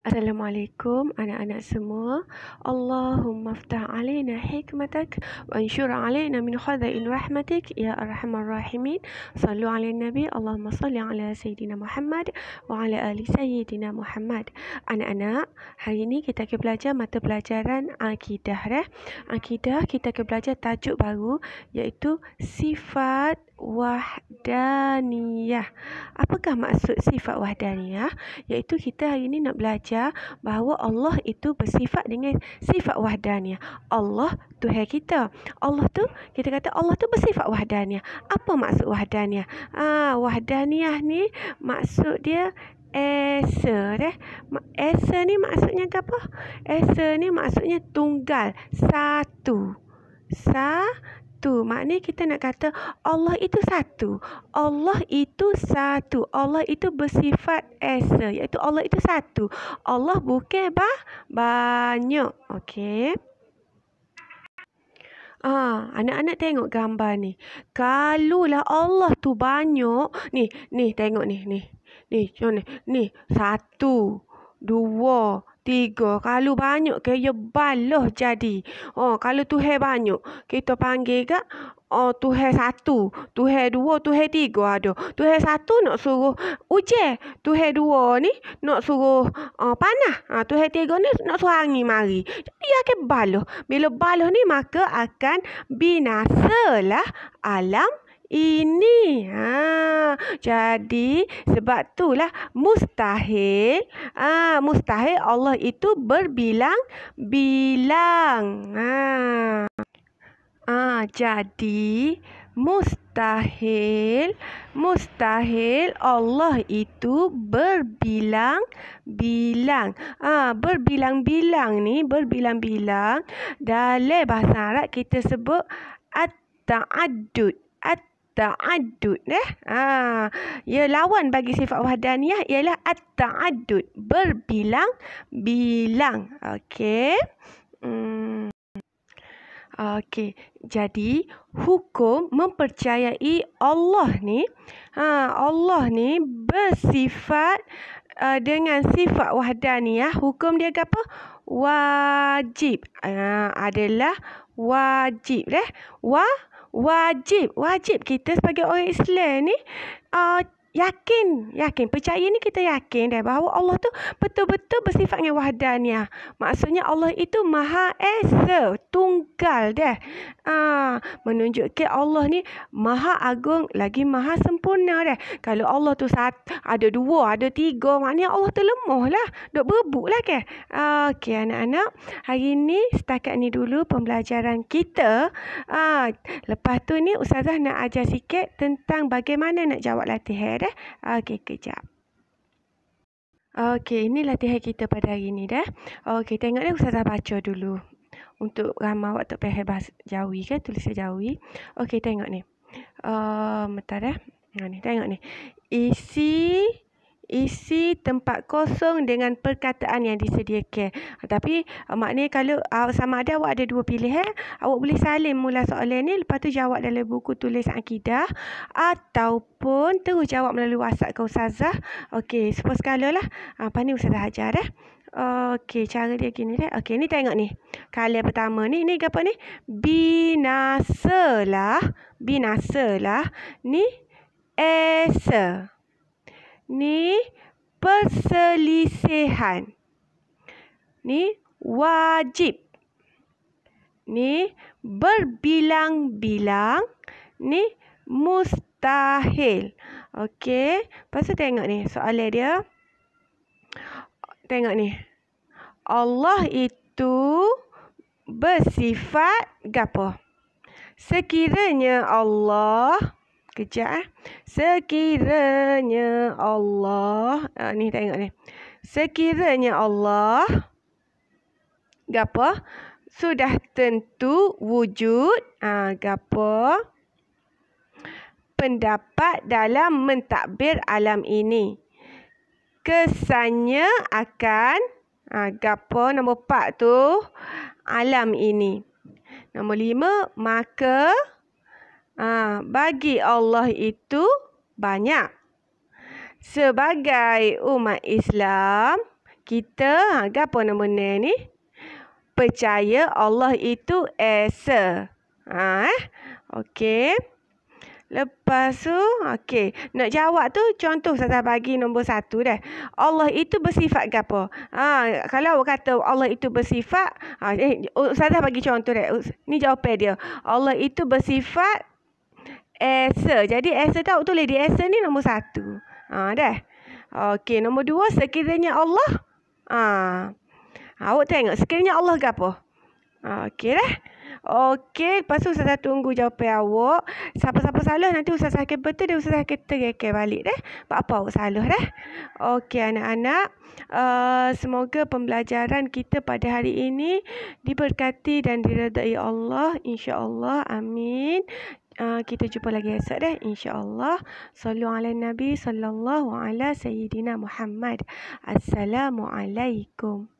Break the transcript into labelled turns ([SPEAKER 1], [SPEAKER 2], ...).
[SPEAKER 1] Assalamualaikum anak-anak semua. Allahumma ftah alaina hikmatak wa anshur alaina min khadain rahmatik ya arhamar rahimin. Sallu ala nabi. Allahumma salli ala sayyidina Muhammad wa ala ali sayyidina Muhammad. Anak-anak, hari ini kita akan belajar mata pelajaran akidah eh. Akidah kita akan belajar tajuk baru iaitu sifat wahdaniyah. Apakah maksud sifat wahdaniyah? Iaitu kita hari ini nak belajar bahawa Allah itu bersifat dengan sifat wahdaniyah. Allah Tuhan kita. Allah tu kita kata Allah tu bersifat wahdaniyah. Apa maksud wahdaniyah? Ah, wahdaniyah ni maksud dia Esa deh. Esa ni maksudnya apa? Esa ni maksudnya tunggal, satu. Satu satu. Maknanya kita nak kata Allah itu satu. Allah itu satu. Allah itu bersifat esa. Iaitu Allah itu satu. Allah bukan bah banyak. Okey. Ah, anak-anak tengok gambar ni. Kalaulah Allah tu banyak. Ni, ni tengok ni, ni. Ni, ni. Ni, satu, dua, Tiga. Kalau banyak ke, ya balah jadi. Oh, kalau Tuhan banyak, kita panggil ke, oh, Tuhan satu. Tuhan dua, Tuhan tiga ada. Tuhan satu nak suruh ujian. Tuhan dua ni nak suruh uh, panah. Uh, Tuhan tiga ni nak suruh angin mari. Jadi akan balah. Bila balah ni, maka akan binasalah alam ini. Ha, jadi sebab itulah mustahil. Ha, mustahil Allah itu berbilang-bilang. Ha. Ha, jadi mustahil mustahil Allah itu berbilang-bilang. Ha, berbilang-bilang ni berbilang-bilang dalam bahasa Arab kita sebut at-ta'addud. At ta'addud eh ha ya lawan bagi sifat wahdaniyah ialah at-ta'addud berbilang-bilang okey hmm. Okey, jadi hukum mempercayai Allah ni, ha, Allah ni bersifat uh, dengan sifat wahdaniyah, hukum dia apa? Wajib. Uh, adalah wajib. Eh? Wah wajib wajib kita sebagai orang Islam ni uh, Yakin, yakin. Percaya ni kita yakin dah bahawa Allah tu betul-betul bersifat dengan wahdaniyah. Maksudnya Allah itu Maha Esa, tunggal dah. Ah, menunjukkan Allah ni Maha Agung lagi Maha Sempurna dah. Kalau Allah tu satu, ada dua, ada tiga, maknanya Allah tu lemah lah. Duk berebut lah ke? Ah, Okey anak-anak, hari ni setakat ni dulu pembelajaran kita. Ah, lepas tu ni Ustazah nak ajar sikit tentang bagaimana nak jawab latihan dah. Okey, kejap. Okey, ini latihan kita pada hari ini dah. Okey, tengok ni Ustazah baca dulu. Untuk ramai waktu pahal bahasa Jawi kan, tulisan Jawi. Okey, tengok ni. Uh, bentar dah. Ha, ni, tengok ni. Isi isi tempat kosong dengan perkataan yang disediakan. Ha, tapi uh, maknanya kalau uh, sama ada awak ada dua pilihan, awak boleh salin mula soalan ni lepas tu jawab dalam buku tulis akidah ataupun terus jawab melalui WhatsApp ke ustazah. Okey, sepuluh sekala lah. Apa ni ustazah ajar dah. Okey, cara dia gini dah. Okey, ni tengok ni. Kalian pertama ni, ni apa ni? Binasalah. Binasalah. Ni esa ni perselisihan. Ni wajib. Ni berbilang-bilang. Ni mustahil. Okey. Lepas tu tengok ni soalan dia. Tengok ni. Allah itu bersifat gapo? Sekiranya Allah Kejap eh. Sekiranya Allah. Uh, ni tengok ni. Sekiranya Allah. Gapa? Sudah tentu wujud. Uh, gapa? Pendapat dalam mentadbir alam ini. Kesannya akan. Uh, gapa nombor empat tu. Alam ini. Nombor lima. Maka. Ha, bagi Allah itu banyak. Sebagai umat Islam, Kita, ha, apa nama ni? Percaya Allah itu Esa. Ha, eh? Okey. Lepas tu, okey. Nak jawab tu, contoh saya bagi nombor satu dah. Allah itu bersifat ke apa? Ha, kalau awak kata Allah itu bersifat, ha, eh, saya bagi contoh dah. Ni jawapan dia. Allah itu bersifat Esa. Jadi Esa tu tulis di Esa ni nombor satu. Ha, dah. Okey, nombor dua, sekiranya Allah. Ha. Awak tengok, sekiranya Allah ke apa? Ha, okey dah. Okey, lepas tu Ustazah tunggu jawapan awak. Siapa-siapa salah nanti Ustazah akan betul dan Ustazah akan tergekel balik dah. Apa awak salah dah. Okey anak-anak. Uh, semoga pembelajaran kita pada hari ini diberkati dan diredai Allah. InsyaAllah. Amin. Uh, kita jumpa lagi esok dah insyaallah. Sallu ala nabi sallallahu ala sayyidina muhammad. Assalamualaikum